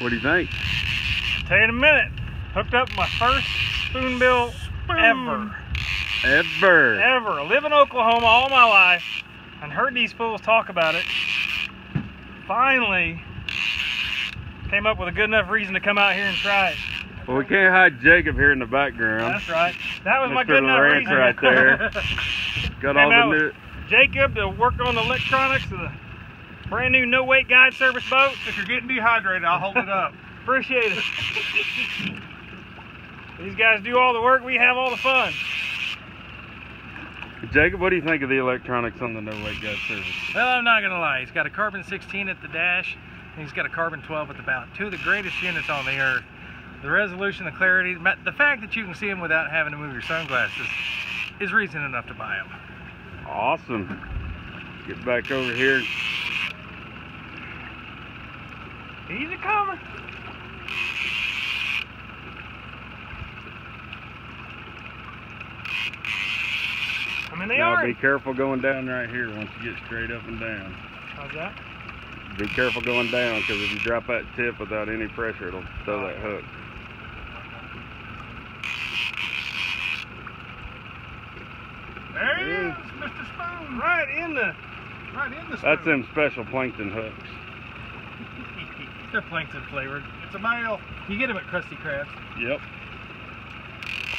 What do you think? Tell you in a minute. Hooked up my first spoonbill ever. Ever. Ever. I live in Oklahoma all my life and heard these fools talk about it. Finally came up with a good enough reason to come out here and try it. Well, we can't hide Jacob here in the background. That's right. That was my Mr. good enough Lawrence reason. right there. Got all Came out the new. Jacob to work on the electronics of the brand new no wake guide service boat. If you're getting dehydrated, I'll hold it up. Appreciate it. These guys do all the work, we have all the fun. Jacob, what do you think of the electronics on the no wake guide service? Well, I'm not gonna lie. He's got a carbon 16 at the dash, and he's got a carbon 12 at the bow. Two of the greatest units on the earth. The resolution, the clarity, the fact that you can see them without having to move your sunglasses is reason enough to buy them. Awesome. Get back over here. Easy coming. I mean, they now are. be careful going down right here once you get straight up and down. How's that? Be careful going down because if you drop that tip without any pressure, it'll throw that hook. There he is, Mr. Spoon. Right in the. Right in the spoon. That's them special plankton hooks. They're plankton flavored. It's a male. You get them at Krusty Krabs. Yep.